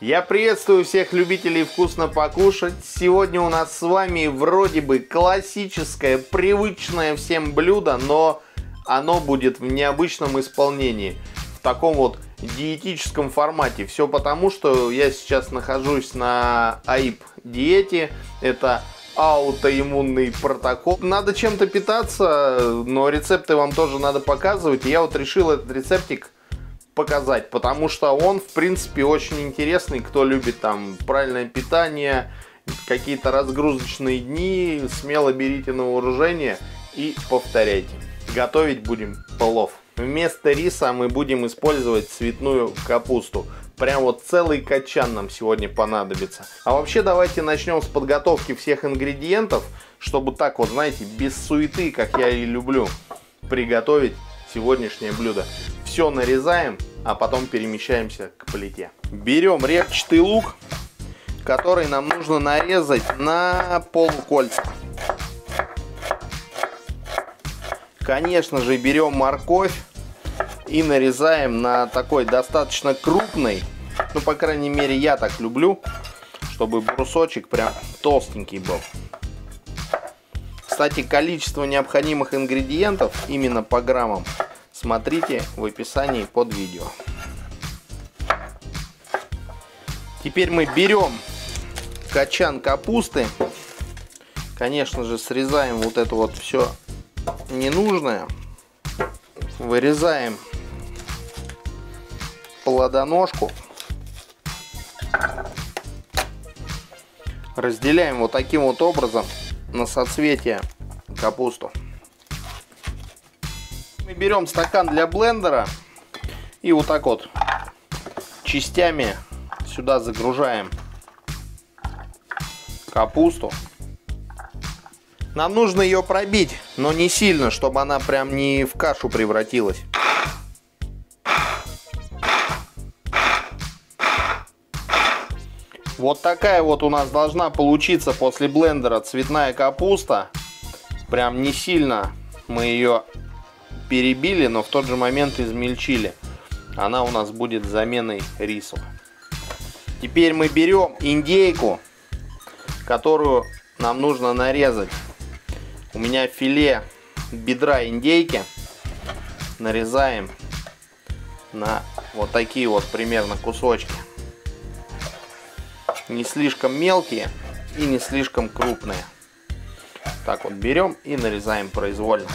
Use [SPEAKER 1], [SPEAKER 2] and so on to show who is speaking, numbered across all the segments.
[SPEAKER 1] Я приветствую всех любителей вкусно покушать. Сегодня у нас с вами вроде бы классическое, привычное всем блюдо, но оно будет в необычном исполнении. В таком вот диетическом формате. Все потому, что я сейчас нахожусь на АИП диете. Это аутоиммунный протокол. Надо чем-то питаться, но рецепты вам тоже надо показывать. Я вот решил этот рецептик показать, потому что он, в принципе, очень интересный. Кто любит там правильное питание, какие-то разгрузочные дни, смело берите на вооружение и повторяйте. Готовить будем плов. Вместо риса мы будем использовать цветную капусту. Прям вот целый качан нам сегодня понадобится. А вообще давайте начнем с подготовки всех ингредиентов, чтобы так вот, знаете, без суеты, как я и люблю, приготовить сегодняшнее блюдо. Все нарезаем, а потом перемещаемся к плите. Берем репчатый лук, который нам нужно нарезать на полукольца. Конечно же, берем морковь и нарезаем на такой достаточно крупный, ну, по крайней мере, я так люблю, чтобы брусочек прям толстенький был. Кстати, количество необходимых ингредиентов именно по граммам смотрите в описании под видео. Теперь мы берем качан капусты. Конечно же, срезаем вот это вот все ненужное. Вырезаем плодоножку. Разделяем вот таким вот образом на соцветие капусту. Мы берем стакан для блендера и вот так вот частями сюда загружаем капусту. Нам нужно ее пробить, но не сильно, чтобы она прям не в кашу превратилась. Вот такая вот у нас должна получиться после блендера цветная капуста. Прям не сильно мы ее перебили, но в тот же момент измельчили. Она у нас будет заменой рису. Теперь мы берем индейку, которую нам нужно нарезать у меня филе бедра индейки. Нарезаем на вот такие вот примерно кусочки. Не слишком мелкие и не слишком крупные. Так вот берем и нарезаем произвольно.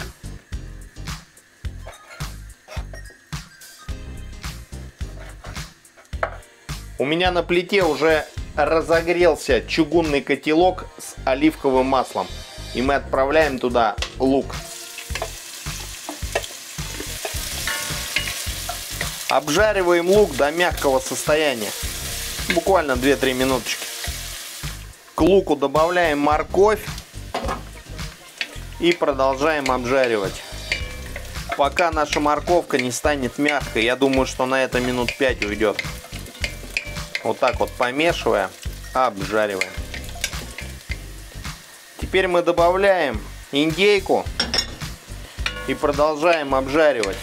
[SPEAKER 1] У меня на плите уже разогрелся чугунный котелок с оливковым маслом. И мы отправляем туда лук. Обжариваем лук до мягкого состояния. Буквально 2-3 минуточки. К луку добавляем морковь. И продолжаем обжаривать. Пока наша морковка не станет мягкой. Я думаю, что на это минут 5 уйдет. Вот так вот помешивая, обжариваем. Теперь мы добавляем индейку и продолжаем обжаривать.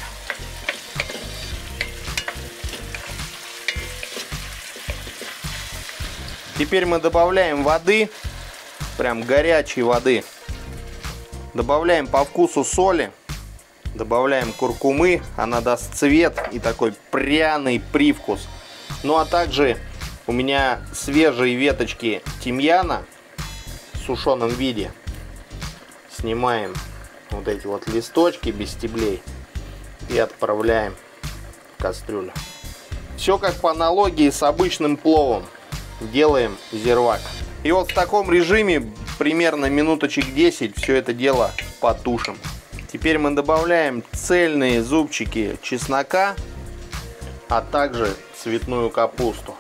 [SPEAKER 1] Теперь мы добавляем воды, прям горячей воды. Добавляем по вкусу соли, добавляем куркумы, она даст цвет и такой пряный привкус. Ну а также у меня свежие веточки тимьяна сушеном виде. Снимаем вот эти вот листочки без стеблей и отправляем в кастрюлю. Все как по аналогии с обычным пловом. Делаем зирвак. И вот в таком режиме примерно минуточек 10 все это дело потушим. Теперь мы добавляем цельные зубчики чеснока, а также цветную капусту.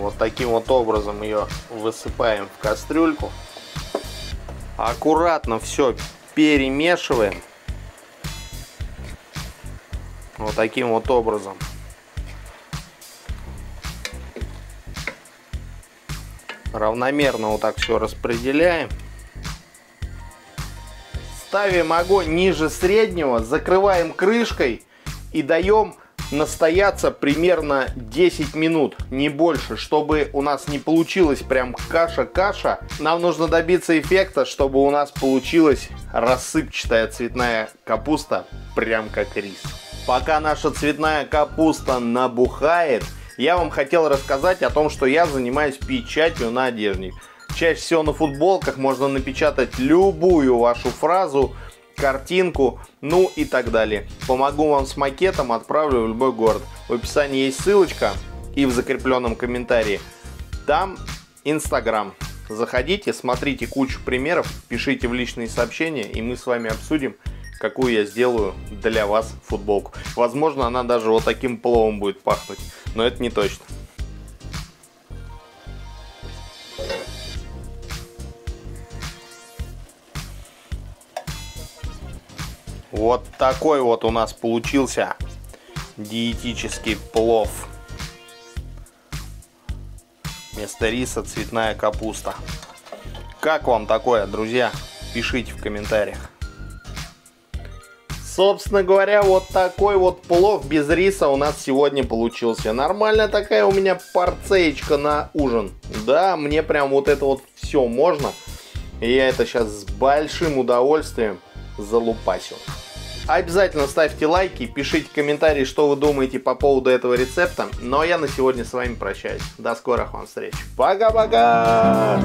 [SPEAKER 1] Вот таким вот образом ее высыпаем в кастрюльку. Аккуратно все перемешиваем. Вот таким вот образом. Равномерно вот так все распределяем. Ставим огонь ниже среднего, закрываем крышкой и даем настояться примерно 10 минут, не больше, чтобы у нас не получилось прям каша-каша. Нам нужно добиться эффекта, чтобы у нас получилась рассыпчатая цветная капуста, прям как рис. Пока наша цветная капуста набухает, я вам хотел рассказать о том, что я занимаюсь печатью на одежде. Чаще всего на футболках можно напечатать любую вашу фразу, картинку, ну и так далее. Помогу вам с макетом, отправлю в любой город. В описании есть ссылочка и в закрепленном комментарии. Там Инстаграм. Заходите, смотрите кучу примеров, пишите в личные сообщения, и мы с вами обсудим, какую я сделаю для вас футболку. Возможно, она даже вот таким пловом будет пахнуть, но это не точно. Вот такой вот у нас получился диетический плов. Вместо риса цветная капуста. Как вам такое, друзья? Пишите в комментариях. Собственно говоря, вот такой вот плов без риса у нас сегодня получился. Нормальная такая у меня порцеечка на ужин. Да, мне прям вот это вот все можно. И я это сейчас с большим удовольствием залупасил. Обязательно ставьте лайки, пишите комментарии, что вы думаете по поводу этого рецепта. Ну а я на сегодня с вами прощаюсь. До скорых вам встреч. Пока-пока!